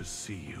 To see you.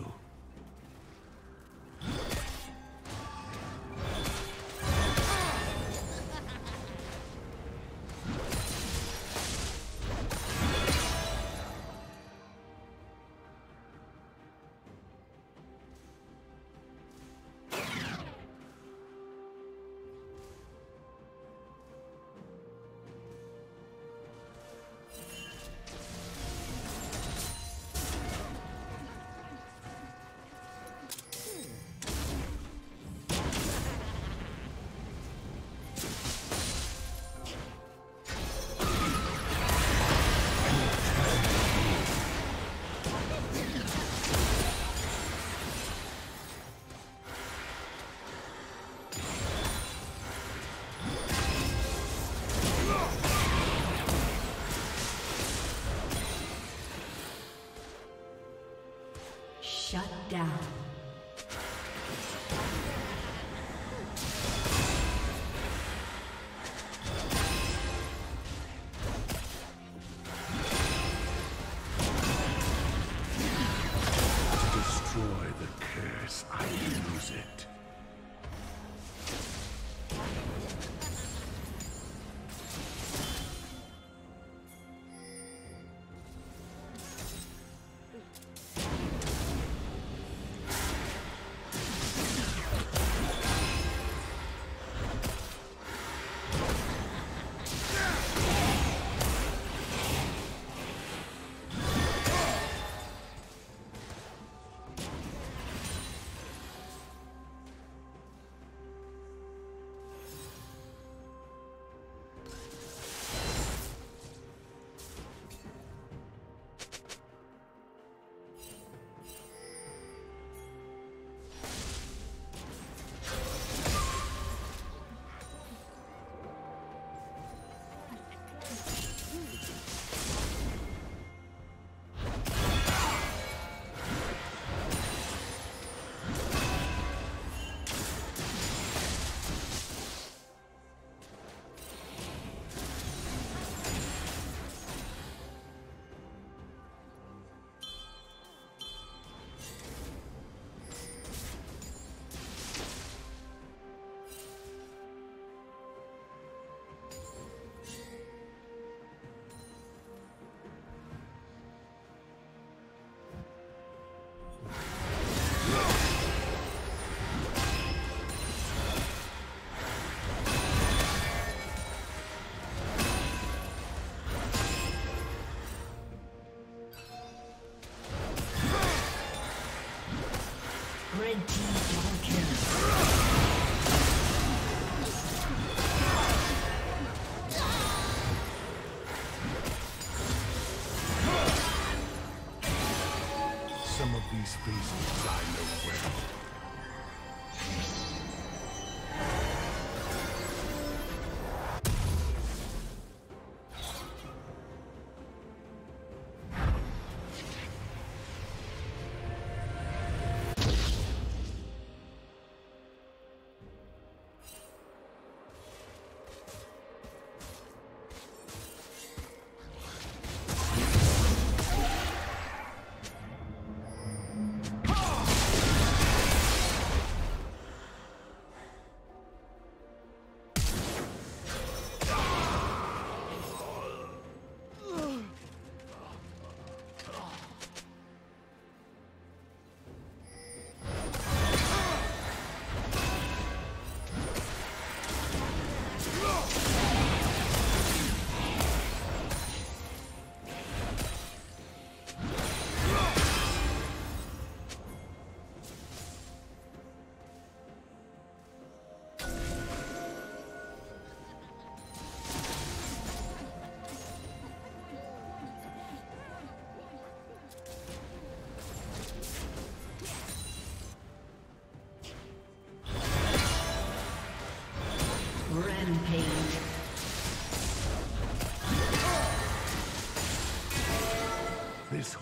Red team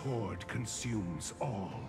horde consumes all.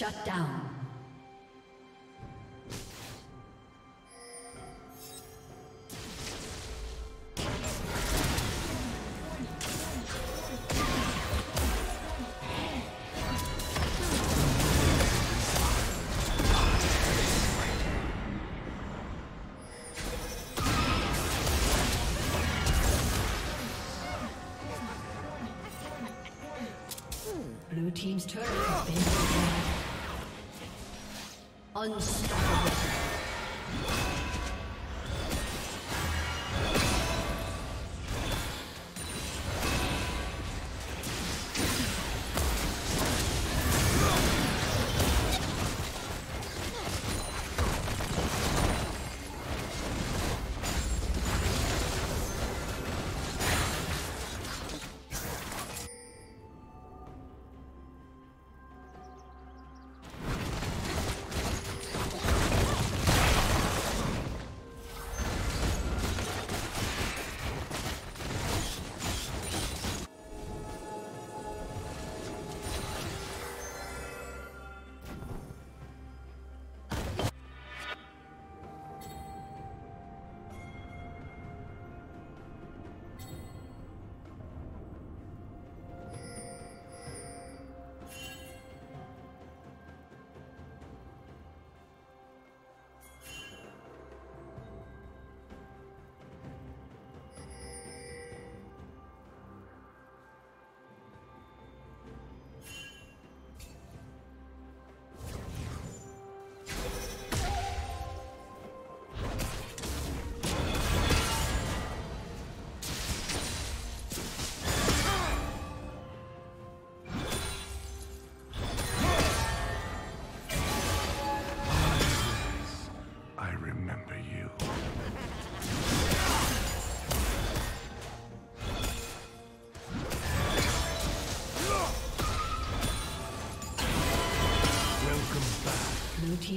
Shut down. Unstoppable.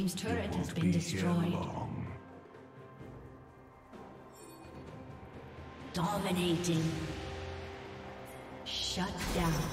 Team's turret has been be destroyed. Dominating. Shut down.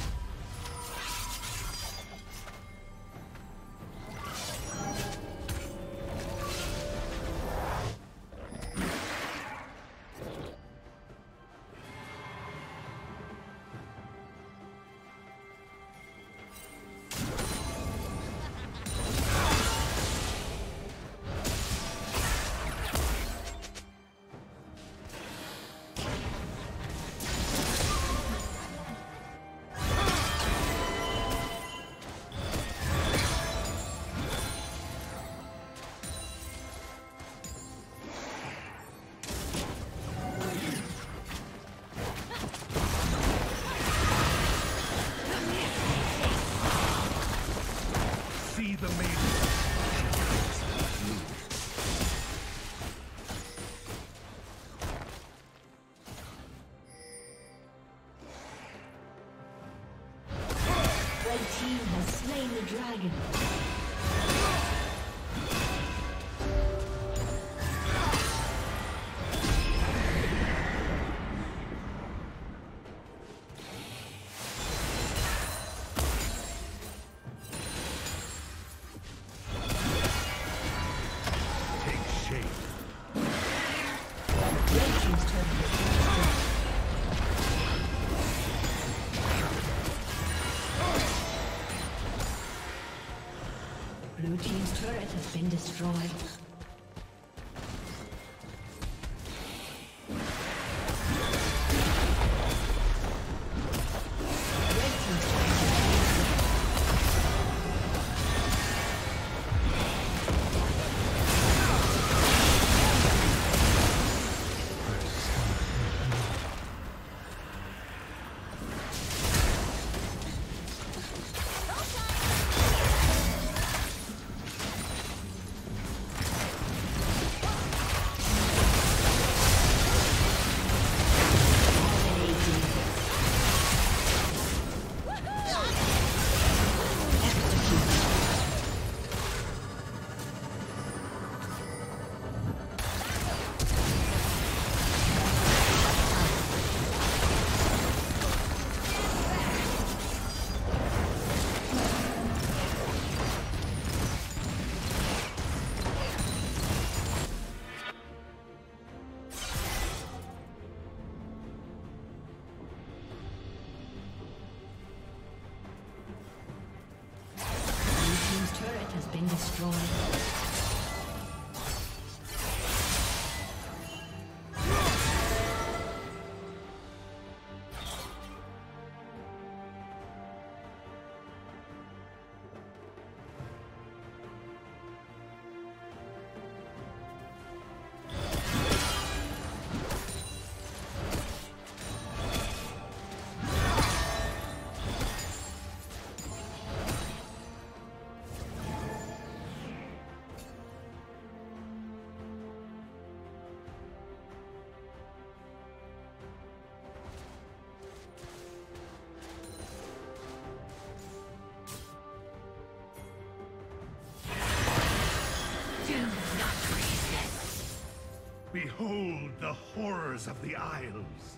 Dragon. Been destroyed. Behold the horrors of the Isles.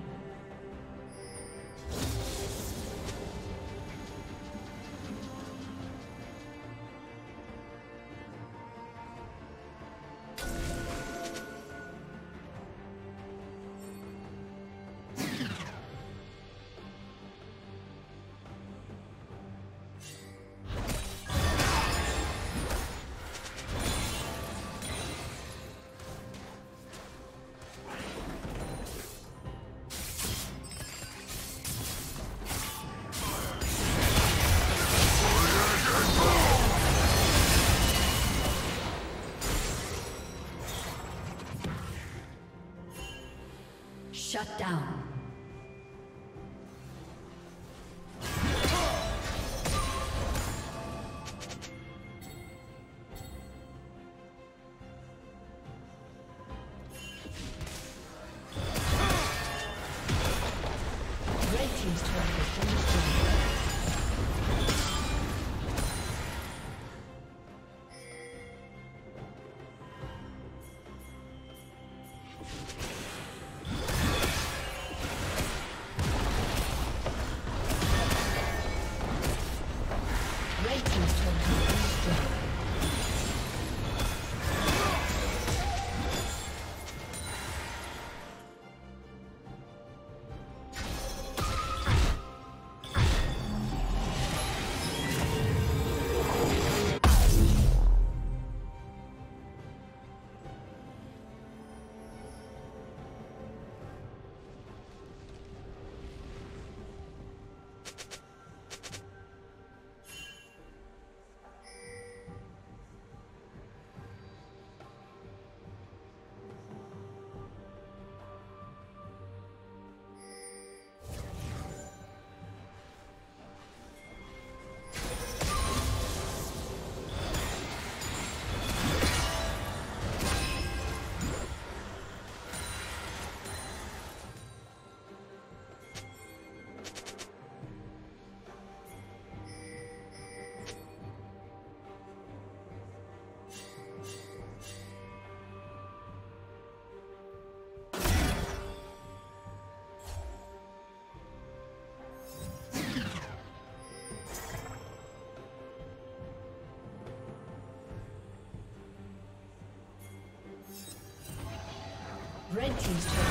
Shut down. Red Team's turret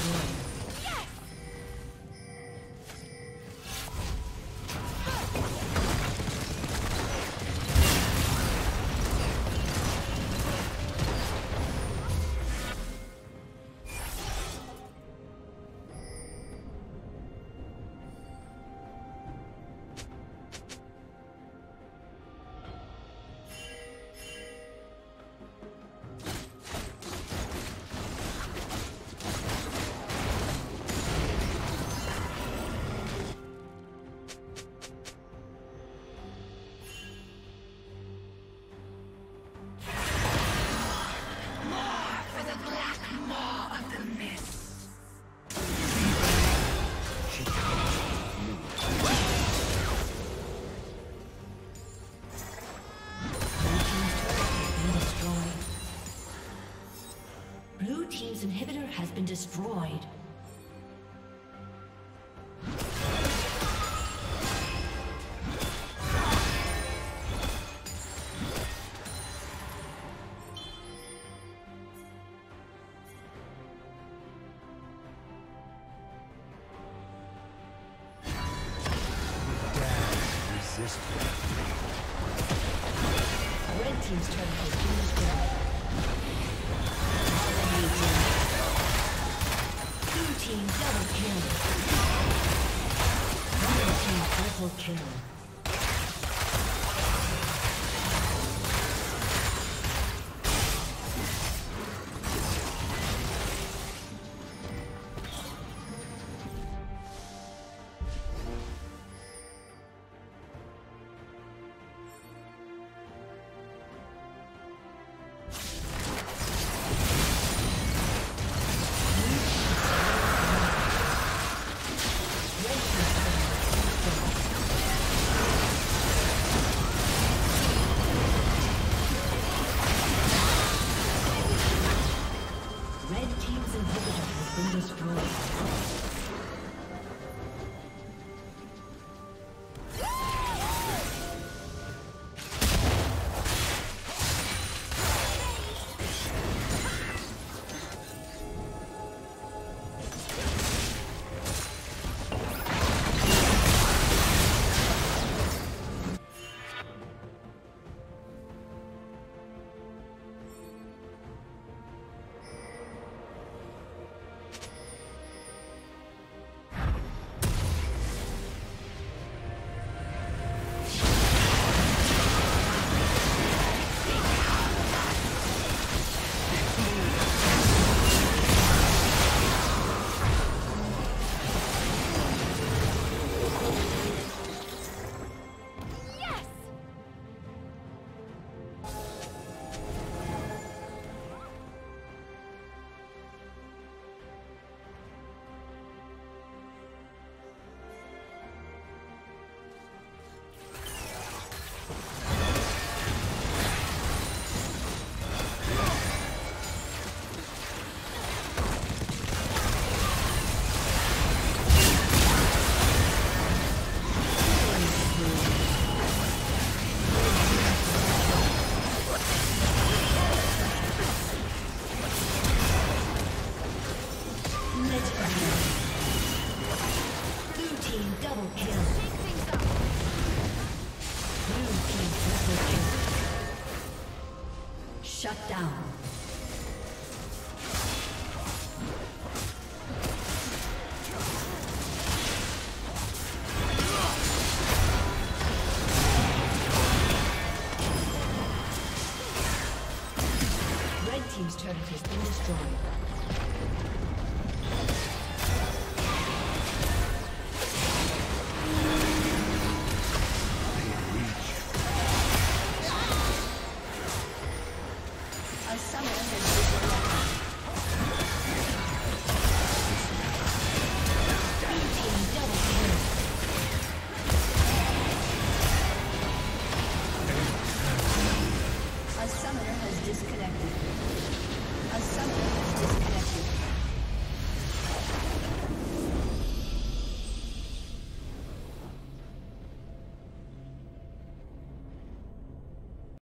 Destroyed. Kill.